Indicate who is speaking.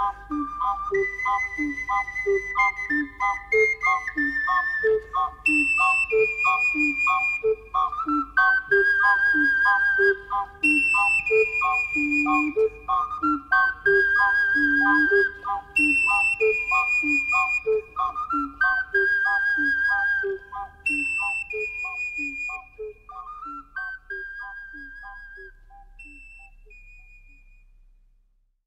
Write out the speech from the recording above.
Speaker 1: Mm-hmm.